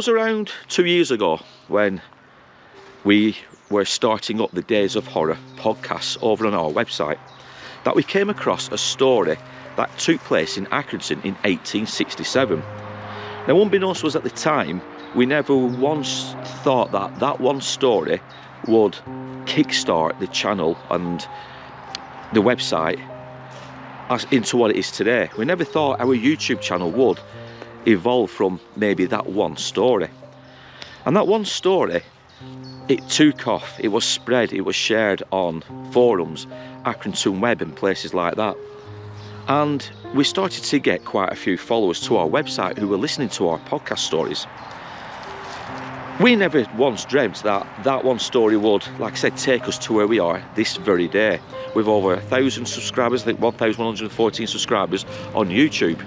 Was around two years ago when we were starting up the Days of Horror podcast over on our website that we came across a story that took place in Accrington in 1867. Now, unbeknownst to us at the time, we never once thought that that one story would kickstart the channel and the website as into what it is today. We never thought our YouTube channel would evolve from maybe that one story. And that one story, it took off, it was spread, it was shared on forums, Accrington Web and places like that. And we started to get quite a few followers to our website who were listening to our podcast stories. We never once dreamt that that one story would, like I said, take us to where we are this very day with over a thousand subscribers, I think 1,114 subscribers on YouTube.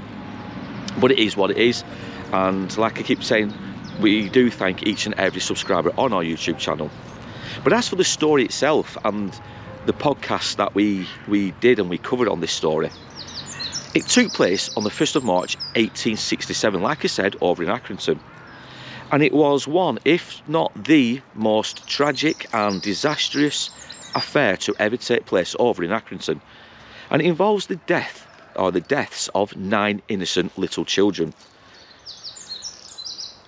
But it is what it is, and like I keep saying, we do thank each and every subscriber on our YouTube channel. But as for the story itself and the podcast that we, we did and we covered on this story, it took place on the 1st of March 1867, like I said, over in Accrington and it was one, if not the most tragic and disastrous affair to ever take place over in Accrington. And it involves the death or the deaths of nine innocent little children.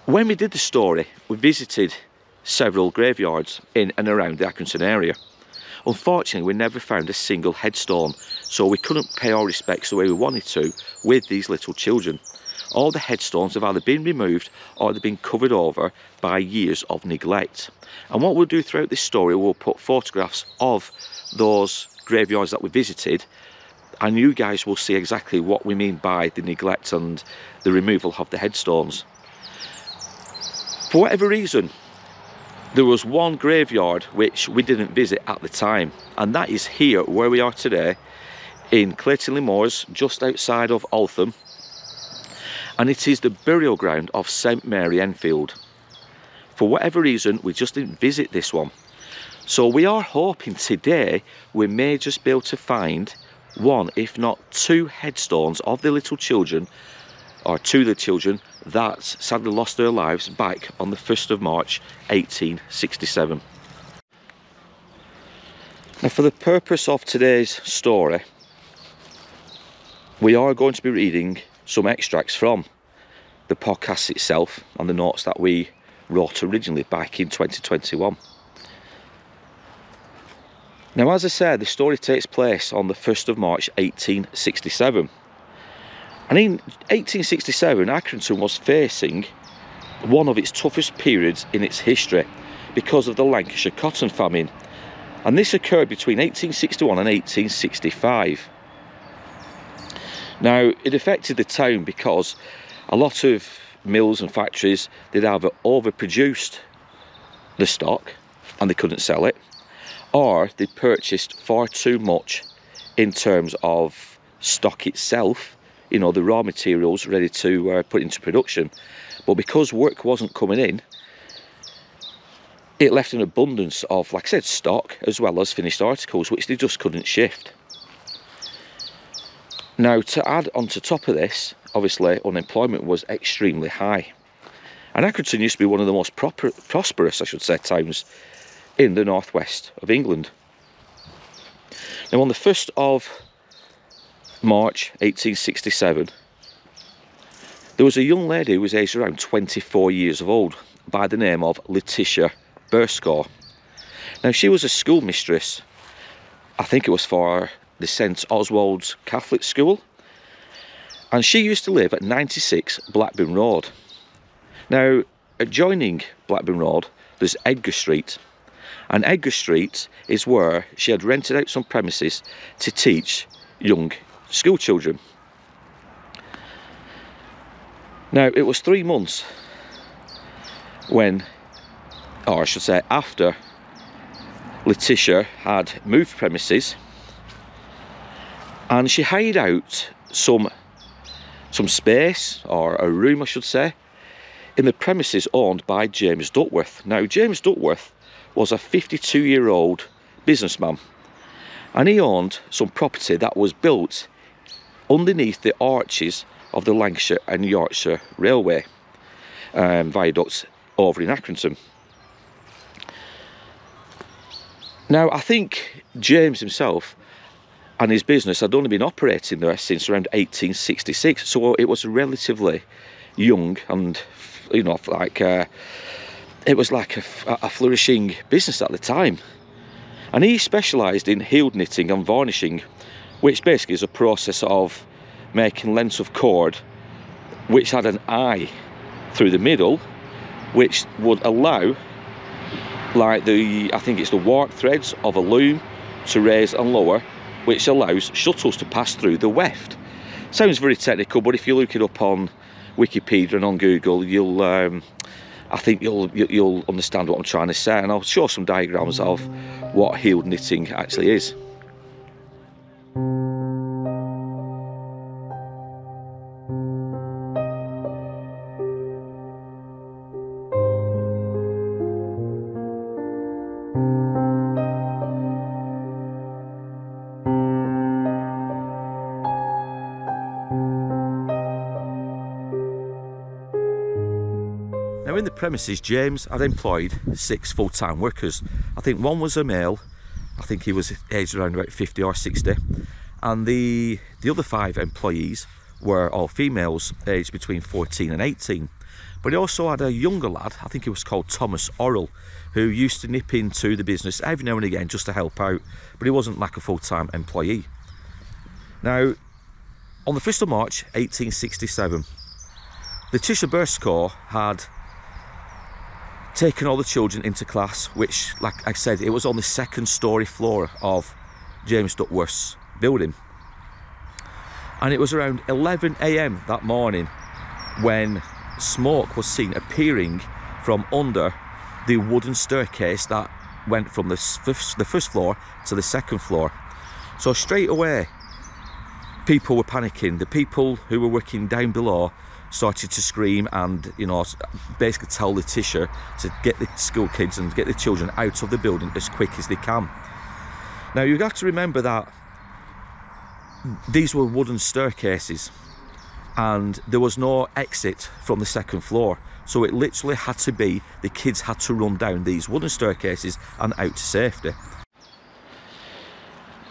When we did the story, we visited several graveyards in and around the Accrington area. Unfortunately, we never found a single headstone, so we couldn't pay our respects the way we wanted to with these little children all the headstones have either been removed or they've been covered over by years of neglect. And what we'll do throughout this story, we'll put photographs of those graveyards that we visited and you guys will see exactly what we mean by the neglect and the removal of the headstones. For whatever reason, there was one graveyard which we didn't visit at the time, and that is here where we are today in Clayton Moors, just outside of Altham, and it is the burial ground of St Mary Enfield. For whatever reason, we just didn't visit this one. So we are hoping today we may just be able to find one, if not two headstones of the little children, or to the children that sadly lost their lives back on the 1st of March 1867. Now for the purpose of today's story, we are going to be reading some extracts from the podcast itself and the notes that we wrote originally back in 2021. Now, as I said, the story takes place on the 1st of March 1867. And in 1867, Accrington was facing one of its toughest periods in its history because of the Lancashire cotton famine. And this occurred between 1861 and 1865. Now, it affected the town because a lot of mills and factories, they'd either overproduced the stock and they couldn't sell it, or they purchased far too much in terms of stock itself, you know, the raw materials ready to uh, put into production. But because work wasn't coming in, it left an abundance of, like I said, stock as well as finished articles, which they just couldn't shift. Now, to add on to top of this, obviously unemployment was extremely high. And Accrington used to be one of the most proper, prosperous, I should say, towns in the northwest of England. Now, on the 1st of March 1867, there was a young lady who was aged around 24 years of old by the name of Letitia Burscough. Now, she was a schoolmistress, I think it was for the St Oswald's Catholic School, and she used to live at 96 Blackburn Road. Now, adjoining Blackburn Road, there's Edgar Street, and Edgar Street is where she had rented out some premises to teach young school children. Now, it was three months when, or I should say, after Letitia had moved premises and she hired out some some space or a room I should say in the premises owned by James Duckworth. Now James Duckworth was a 52 year old businessman and he owned some property that was built underneath the arches of the Lancashire and Yorkshire Railway. um, viaduct over in Accrington. Now, I think James himself and his business had only been operating there since around 1866, so it was relatively young and, you know, like uh, it was like a, a flourishing business at the time. And he specialised in heald knitting and varnishing, which basically is a process of making lengths of cord which had an eye through the middle, which would allow like the I think it's the warp threads of a loom to raise and lower which allows shuttles to pass through the weft sounds very technical but if you look it up on Wikipedia and on Google you'll um, I think you'll you'll understand what I'm trying to say and I'll show some diagrams of what heald knitting actually is the premises, James had employed six full-time workers. I think one was a male, I think he was aged around about 50 or 60, and the, the other five employees were all females aged between 14 and 18. But he also had a younger lad, I think he was called Thomas Orrell, who used to nip into the business every now and again just to help out, but he wasn't like a full-time employee. Now, on the 1st of March 1867, Letitia Burscough had taken all the children into class, which, like I said, it was on the second story floor of James Duckworth's building. And it was around 11 a.m. that morning when smoke was seen appearing from under the wooden staircase that went from the first, the first floor to the second floor. So straight away, people were panicking. The people who were working down below started to scream and you know basically tell Letitia to get the school kids and get the children out of the building as quick as they can. Now you've got to remember that these were wooden staircases and there was no exit from the second floor so it literally had to be the kids had to run down these wooden staircases and out to safety.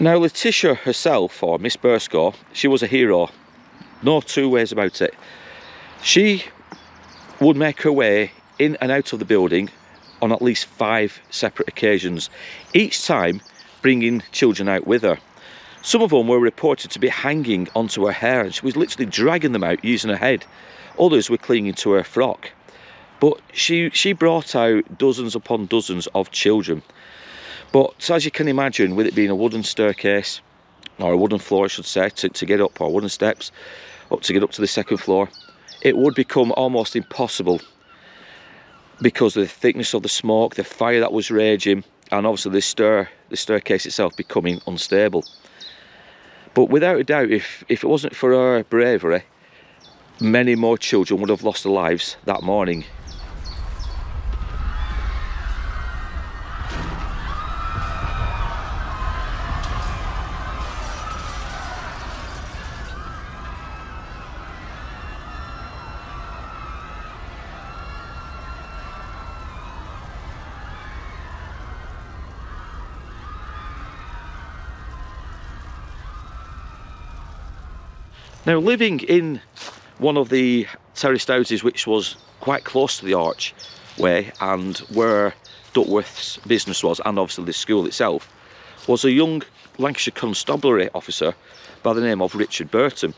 Now Letitia herself, or Miss Burscough, she was a hero. No two ways about it. She would make her way in and out of the building on at least five separate occasions, each time bringing children out with her. Some of them were reported to be hanging onto her hair and she was literally dragging them out using her head. Others were clinging to her frock. But she, she brought out dozens upon dozens of children. But as you can imagine, with it being a wooden staircase, or a wooden floor I should say, to, to get up, or wooden steps, up to get up to the second floor, it would become almost impossible because of the thickness of the smoke, the fire that was raging, and obviously the stir, the staircase itself becoming unstable. But without a doubt, if, if it wasn't for her bravery, many more children would have lost their lives that morning Now living in one of the terraced houses which was quite close to the archway and where Duckworth's business was and obviously the school itself was a young Lancashire Constabulary officer by the name of Richard Burton.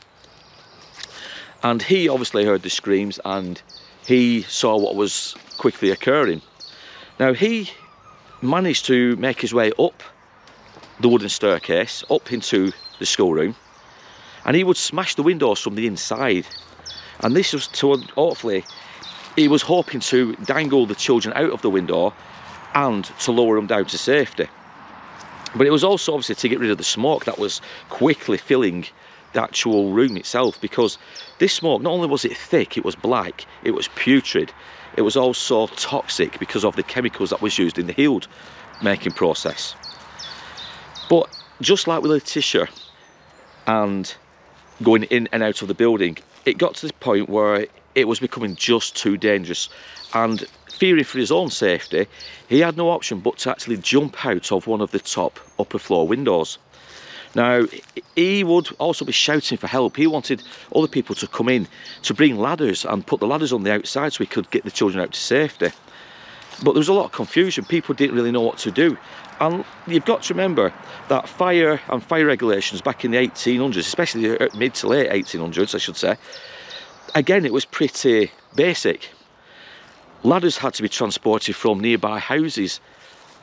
And he obviously heard the screams and he saw what was quickly occurring. Now he managed to make his way up the wooden staircase, up into the schoolroom and he would smash the windows from the inside. And this was to hopefully he was hoping to dangle the children out of the window and to lower them down to safety. But it was also obviously to get rid of the smoke that was quickly filling the actual room itself because this smoke not only was it thick it was black it was putrid it was also toxic because of the chemicals that was used in the heald making process. But just like with Letitia and going in and out of the building, it got to the point where it was becoming just too dangerous. And fearing for his own safety, he had no option but to actually jump out of one of the top upper floor windows. Now, he would also be shouting for help. He wanted other people to come in to bring ladders and put the ladders on the outside so he could get the children out to safety. But there was a lot of confusion. People didn't really know what to do. And you've got to remember that fire and fire regulations back in the 1800s, especially the uh, mid to late 1800s, I should say, again, it was pretty basic. Ladders had to be transported from nearby houses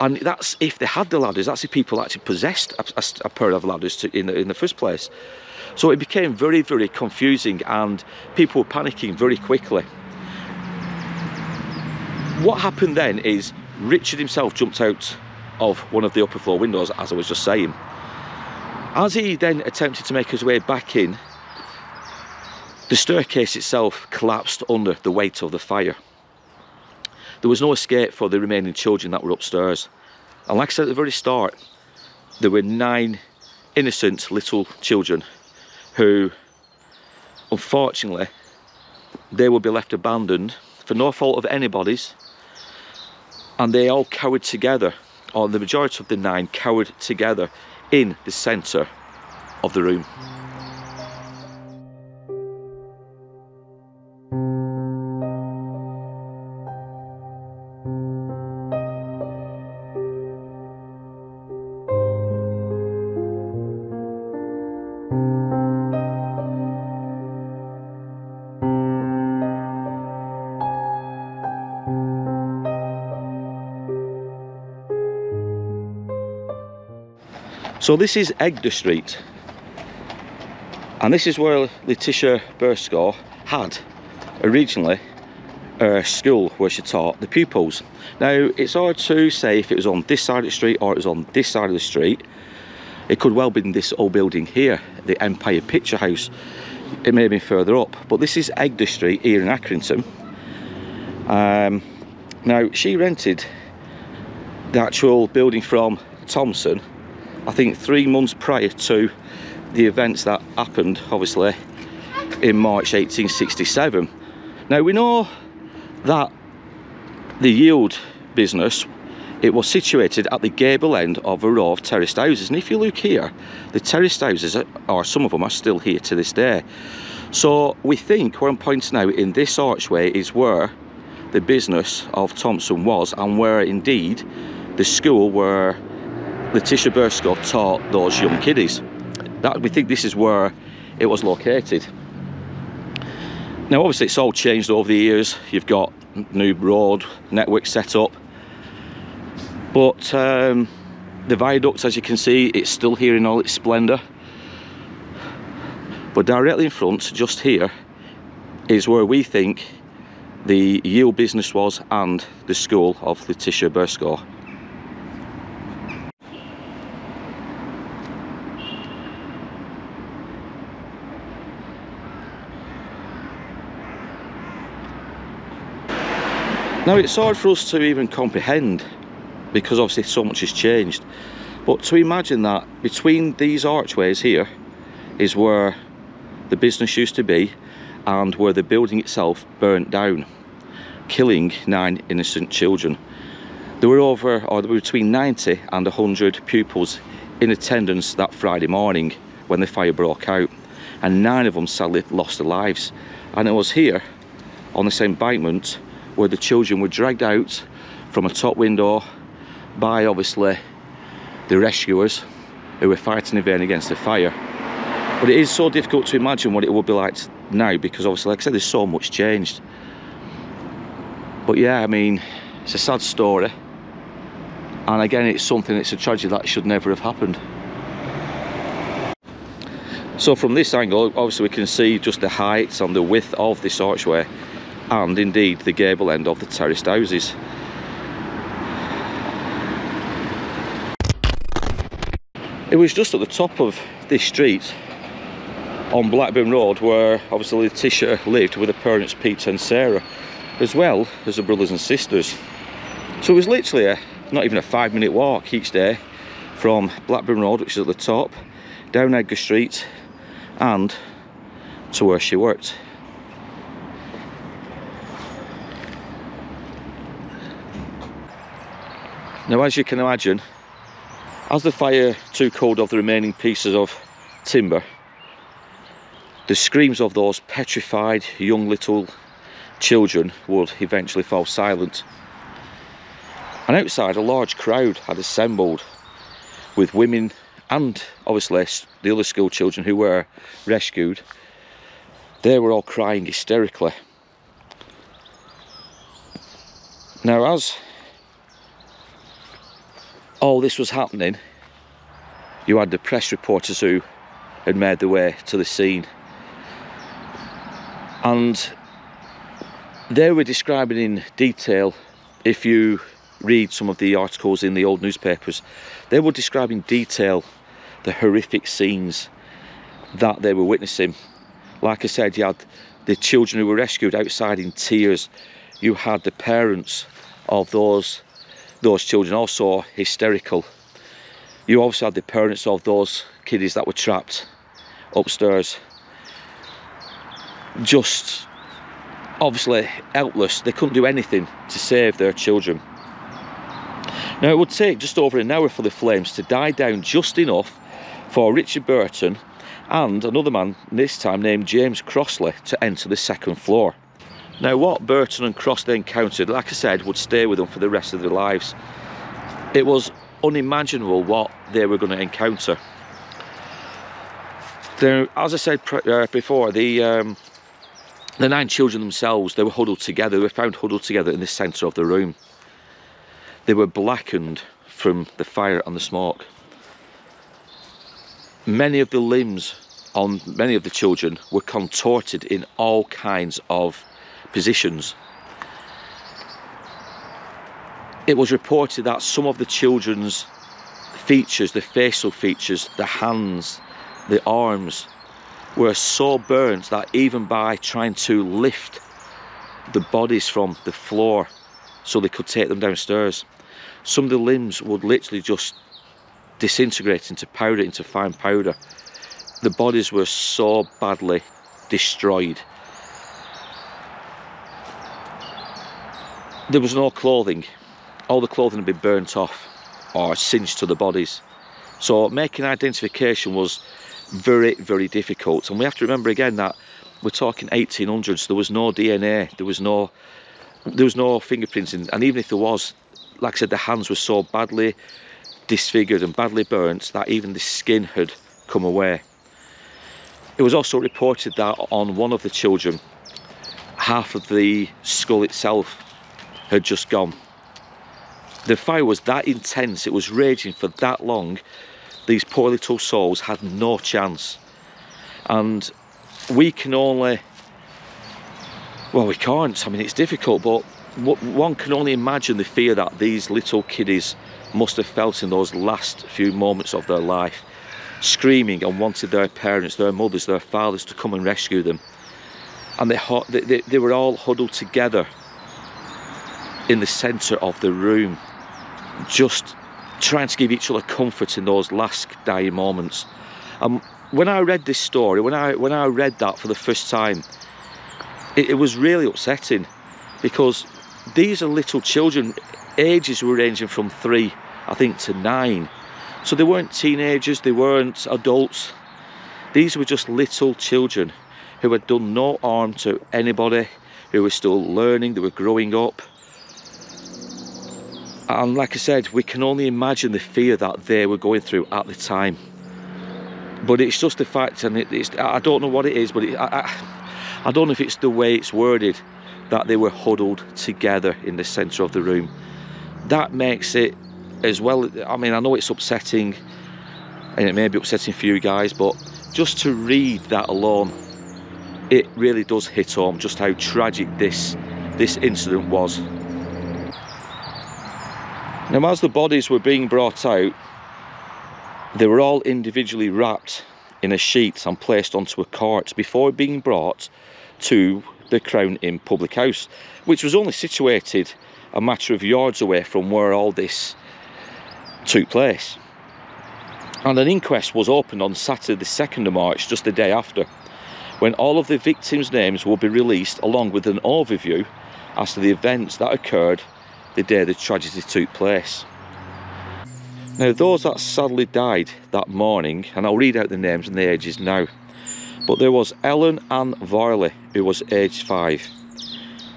and that's if they had the ladders that's if people actually possessed a, a, a pair of ladders to, in, the, in the first place so it became very very confusing and people were panicking very quickly what happened then is Richard himself jumped out of one of the upper floor windows as I was just saying as he then attempted to make his way back in the staircase itself collapsed under the weight of the fire there was no escape for the remaining children that were upstairs. And like I said at the very start, there were nine innocent little children who, unfortunately, they would be left abandoned for no fault of anybody's. And they all cowered together, or the majority of the nine cowered together in the centre of the room. So this is Edgar Street. And this is where Letitia Burscough had originally her school where she taught the pupils. Now, it's hard to say if it was on this side of the street or it was on this side of the street. It could well be in this old building here, the Empire Picture House. It may have been further up, but this is Edgar Street here in Accrington. Um, now, she rented the actual building from Thompson I think three months prior to the events that happened obviously in March 1867 now we know that the heald business it was situated at the gable end of a row of terraced houses. And if you look here the terraced houses are some of them are still here to this day. So we think where I'm pointing out in this archway is where the business of Thompson was and where indeed the school where Letitia Burscough taught those young kiddies. That we think this is where it was located. Now obviously it's all changed over the years. You've got new road network set up. But um, the viaduct, as you can see, it's still here in all its splendour. But directly in front, just here, is where we think the Yale business was and the school of Letitia Burscough. Now it's hard for us to even comprehend because obviously so much has changed. But to imagine that between these archways here is where the business used to be and where the building itself burnt down, killing nine innocent children. There were over, or there were between 90 and 100 pupils in attendance that Friday morning when the fire broke out and nine of them sadly lost their lives. And it was here on this embankment where the children were dragged out from a top window by obviously the rescuers who were fighting in vain against the fire. But it is so difficult to imagine what it would be like now because obviously, like I said, there's so much changed. But yeah, I mean, it's a sad story. And again, it's something, it's a tragedy that should never have happened. So from this angle, obviously we can see just the height and the width of this archway and indeed the gable end of the terraced houses. It was just at the top of this street on Blackburn Road where obviously Letitia lived with her parents Peter and Sarah as well as her brothers and sisters. So it was literally a, not even a five minute walk each day from Blackburn Road which is at the top down Edgar Street and to where she worked. Now, as you can imagine, as the fire took hold of the remaining pieces of timber, the screams of those petrified young little children would eventually fall silent. And outside, a large crowd had assembled with women and obviously the other school children who were rescued. They were all crying hysterically. Now, as all this was happening, you had the press reporters who had made their way to the scene. And they were describing in detail, if you read some of the articles in the old newspapers, they were describing in detail the horrific scenes that they were witnessing. Like I said, you had the children who were rescued outside in tears. You had the parents of those those children also hysterical. You also had the parents of those kiddies that were trapped upstairs. Just obviously helpless. They couldn't do anything to save their children. Now it would take just over an hour for the flames to die down just enough for Richard Burton and another man, this time named James Crossley, to enter the second floor. Now what Burton and Crossley encountered, like I said, would stay with them for the rest of their lives. It was unimaginable what they were going to encounter. Now, as I said uh, before, the um, the nine children themselves, they were huddled together, they were found huddled together in the centre of the room. They were blackened from the fire and the smoke. Many of the limbs on many of the children were contorted in all kinds of positions. It was reported that some of the children's features, the facial features, the hands, the arms, were so burnt that even by trying to lift the bodies from the floor so they could take them downstairs, some of the limbs would literally just disintegrate into powder, into fine powder. The bodies were so badly destroyed. There was no clothing. All the clothing had been burnt off or singed to the bodies. So making identification was very, very difficult. And we have to remember again that we're talking 1800s. There was no DNA. There was no, there was no fingerprints. In, and even if there was, like I said, the hands were so badly disfigured and badly burnt that even the skin had come away. It was also reported that on one of the children, half of the skull itself had just gone. The fire was that intense, it was raging for that long, these poor little souls had no chance. And we can only, well, we can't, I mean, it's difficult, but one can only imagine the fear that these little kiddies must have felt in those last few moments of their life, screaming and wanted their parents, their mothers, their fathers to come and rescue them. And they, they, they were all huddled together in the centre of the room, just trying to give each other comfort in those last dying moments. And when I read this story, when I when I read that for the first time, it, it was really upsetting because these are little children, ages were ranging from three, I think, to nine. So they weren't teenagers, they weren't adults. These were just little children who had done no harm to anybody, who were still learning, they were growing up and like I said we can only imagine the fear that they were going through at the time. But it's just the fact and it, I don't know what it is but it, I, I, I don't know if it's the way it's worded that they were huddled together in the centre of the room. That makes it as well I mean I know it's upsetting and it may be upsetting for you guys but just to read that alone it really does hit home just how tragic this this incident was now as the bodies were being brought out, they were all individually wrapped in a sheet and placed onto a cart before being brought to the Crown Inn public house, which was only situated a matter of yards away from where all this took place. And an inquest was opened on Saturday the 2nd of March, just the day after, when all of the victims' names will be released along with an overview as to the events that occurred the day the tragedy took place. Now, those that sadly died that morning, and I'll read out the names and the ages now, but there was Ellen Ann Varley, who was aged five,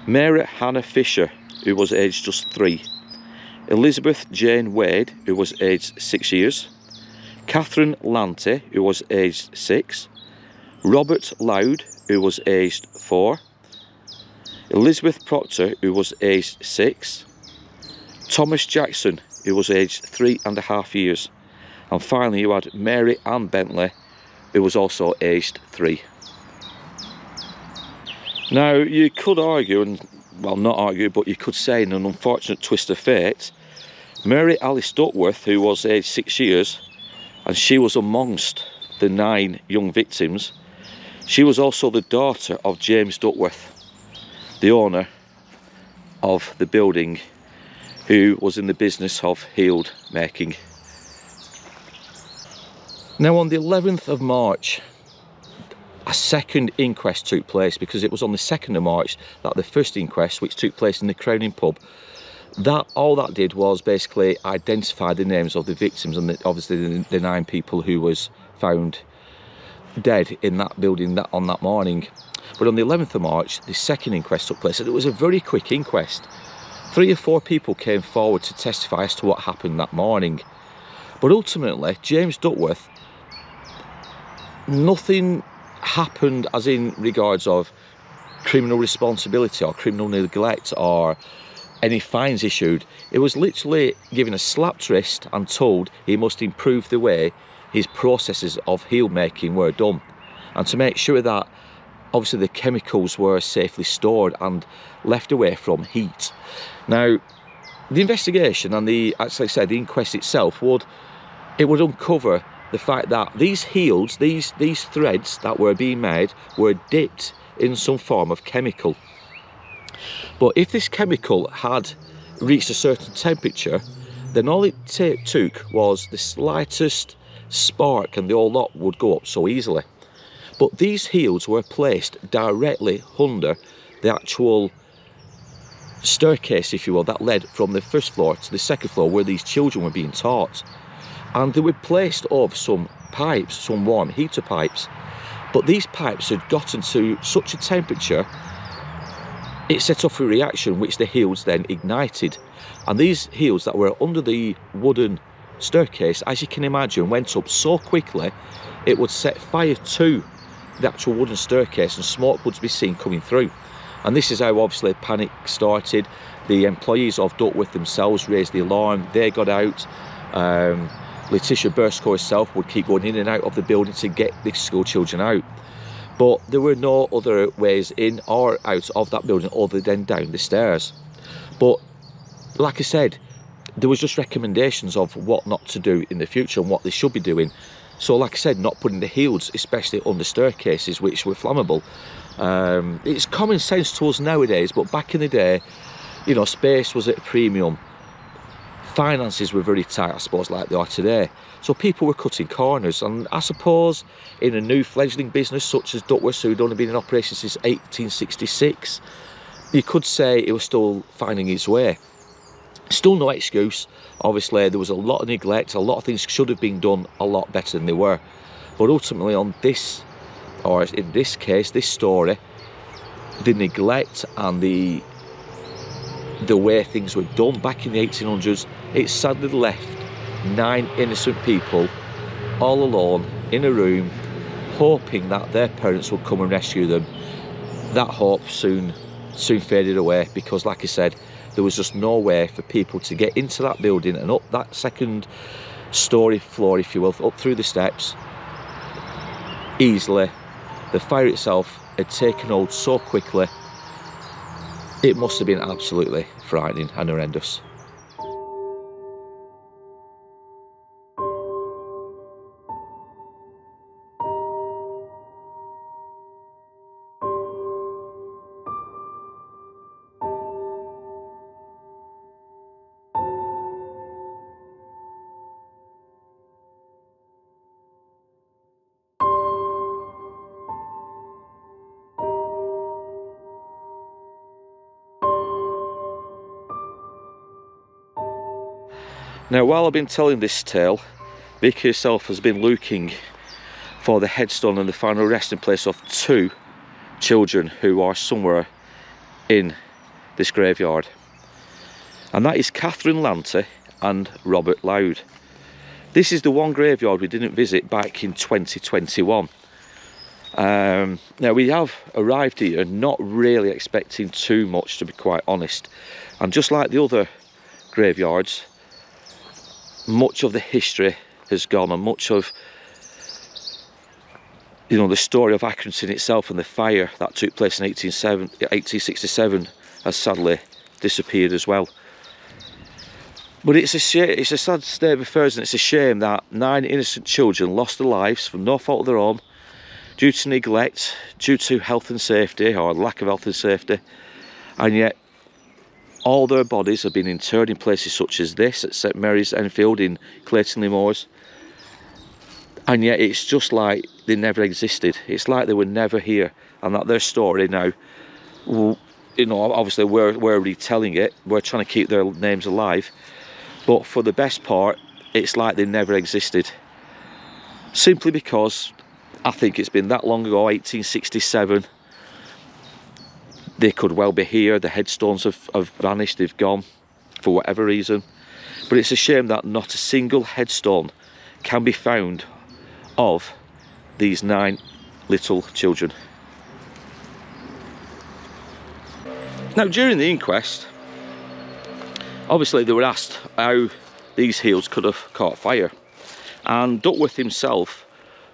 Mary Hannah Fisher, who was aged just three, Elizabeth Jane Wade, who was aged six years, Catherine Lanty, who was aged six, Robert Loud, who was aged four, Elizabeth Proctor, who was aged six, Thomas Jackson, who was aged three and a half years, and finally you had Mary Ann Bentley, who was also aged three. Now you could argue, and well not argue, but you could say in an unfortunate twist of fate, Mary Alice Duckworth, who was aged six years, and she was amongst the nine young victims, she was also the daughter of James Duckworth, the owner of the building who was in the business of heald making. Now on the 11th of March a second inquest took place because it was on the 2nd of March that the first inquest which took place in the Crown Inn pub that all that did was basically identify the names of the victims and the, obviously the, the nine people who was found dead in that building that on that morning but on the 11th of March, the second inquest took place, and it was a very quick inquest. Three or four people came forward to testify as to what happened that morning. But ultimately, James Duckworth, nothing happened as in regards of criminal responsibility or criminal neglect or any fines issued. It was literally given a slapped wrist and told he must improve the way his processes of heel making were done. And to make sure that obviously the chemicals were safely stored and left away from heat. Now, the investigation and the, as I said, the inquest itself would, it would uncover the fact that these heels, these, these threads that were being made were dipped in some form of chemical. But if this chemical had reached a certain temperature, then all it took was the slightest spark and the whole lot would go up so easily. But these heels were placed directly under the actual staircase, if you will, that led from the first floor to the second floor where these children were being taught. And they were placed over some pipes, some warm heater pipes. But these pipes had gotten to such a temperature, it set off a reaction which the heels then ignited. And these heels that were under the wooden staircase, as you can imagine, went up so quickly, it would set fire to the actual wooden staircase and smoke would be seen coming through. And this is how obviously panic started. The employees of Duckworth themselves raised the alarm, they got out. Um, Letitia Burscough herself would keep going in and out of the building to get the school children out. But there were no other ways in or out of that building other than down the stairs. But like I said, there was just recommendations of what not to do in the future and what they should be doing. So like I said, not putting the heels, especially on the staircases, which were flammable. Um, it's common sense to us nowadays, but back in the day, you know, space was at a premium. Finances were very tight, I suppose, like they are today. So people were cutting corners. And I suppose in a new fledgling business such as Duckworth, who'd only been in operation since 1866, you could say it was still finding its way. Still no excuse. Obviously, there was a lot of neglect. A lot of things should have been done a lot better than they were. But ultimately, on this, or in this case, this story, the neglect and the the way things were done back in the 1800s, it sadly left nine innocent people all alone in a room, hoping that their parents would come and rescue them. That hope soon soon faded away because, like I said, there was just no way for people to get into that building and up that second story floor, if you will, up through the steps easily. The fire itself had taken hold so quickly, it must have been absolutely frightening and horrendous. Now while I've been telling this tale, Vicky herself has been looking for the headstone and the final resting place of two children who are somewhere in this graveyard. And that is Catherine Lanty and Robert Loud. This is the one graveyard we didn't visit back in 2021. Um, now we have arrived here not really expecting too much to be quite honest. And just like the other graveyards, much of the history has gone and much of you know the story of Accrington itself and the fire that took place in 1867 has sadly disappeared as well. But it's a shame, it's a sad state of affairs and it's a shame that nine innocent children lost their lives from no fault of their own due to neglect, due to health and safety or lack of health and safety and yet all their bodies have been interred in places such as this at St Mary's Enfield in Clayton Moors and yet it's just like they never existed. It's like they were never here and that their story now, you know, obviously we're, we're retelling it, we're trying to keep their names alive, but for the best part, it's like they never existed. Simply because I think it's been that long ago, 1867, they could well be here, the headstones have, have vanished, they've gone for whatever reason. But it's a shame that not a single headstone can be found of these nine little children. Now during the inquest, obviously they were asked how these heels could have caught fire and Duckworth himself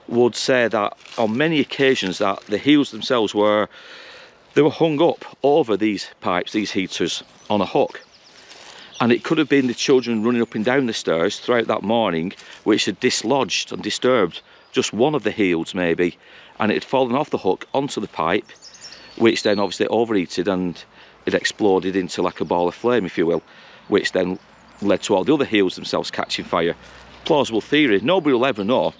would say that on many occasions that the heels themselves were they were hung up over these pipes, these heaters on a hook. And it could have been the children running up and down the stairs throughout that morning which had dislodged and disturbed just one of the heels maybe. And it had fallen off the hook onto the pipe which then obviously overheated and it exploded into like a ball of flame if you will which then led to all the other heels themselves catching fire. Plausible theory. Nobody will ever know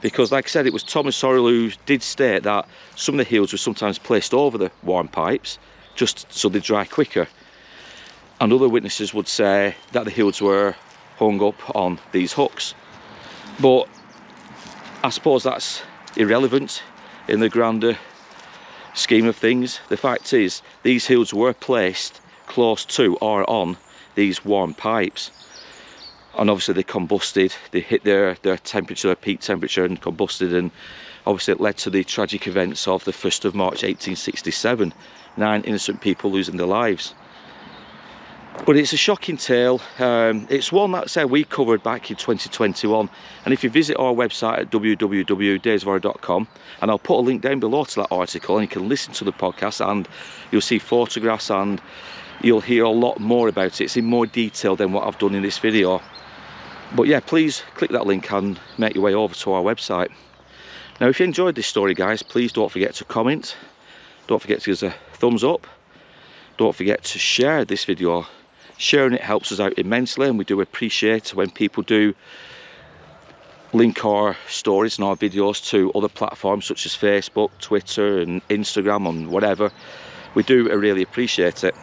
because like I said it was Thomas Orrell who did state that some of the heels were sometimes placed over the warm pipes just so they dry quicker and other witnesses would say that the heels were hung up on these hooks but I suppose that's irrelevant in the grander scheme of things. The fact is, these hills were placed close to or on these warm pipes. And obviously they combusted, they hit their, their temperature, their peak temperature and combusted and obviously it led to the tragic events of the 1st of March 1867. Nine innocent people losing their lives. But it's a shocking tale. Um, it's one that said we covered back in 2021 and if you visit our website at www.daysofhorror.com and I'll put a link down below to that article and you can listen to the podcast and you'll see photographs and you'll hear a lot more about it. It's in more detail than what I've done in this video but yeah please click that link and make your way over to our website now if you enjoyed this story guys please don't forget to comment don't forget to give us a thumbs up don't forget to share this video sharing it helps us out immensely and we do appreciate when people do link our stories and our videos to other platforms such as Facebook, Twitter and Instagram and whatever. We do really appreciate it.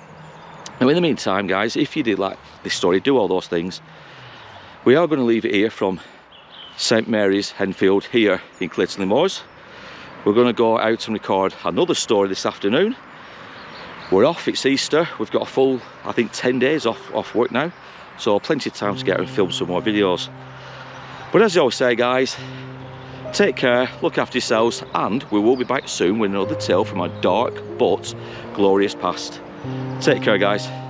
Now in the meantime guys, if you did like this story, do all those things. We are going to leave it here from St Mary's Enfield here in Clayton Moors. We're going to go out and record another story this afternoon we're off, it's Easter. We've got a full, I think 10 days off, off work now. So plenty of time to get out and film some more videos. But as I always say guys, take care, look after yourselves, and we will be back soon with another tale from our dark but glorious past. Take care guys.